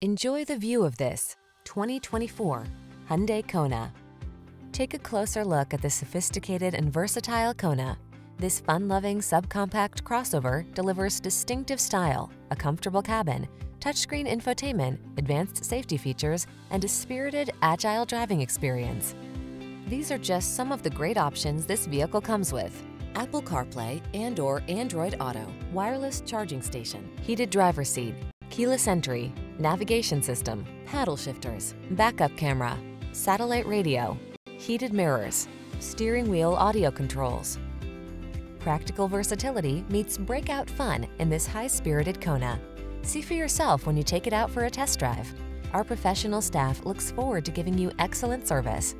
Enjoy the view of this 2024 Hyundai Kona. Take a closer look at the sophisticated and versatile Kona. This fun-loving subcompact crossover delivers distinctive style, a comfortable cabin, touchscreen infotainment, advanced safety features, and a spirited, agile driving experience. These are just some of the great options this vehicle comes with. Apple CarPlay and or Android Auto, wireless charging station, heated driver seat, keyless entry, navigation system, paddle shifters, backup camera, satellite radio, heated mirrors, steering wheel audio controls. Practical versatility meets breakout fun in this high-spirited Kona. See for yourself when you take it out for a test drive. Our professional staff looks forward to giving you excellent service.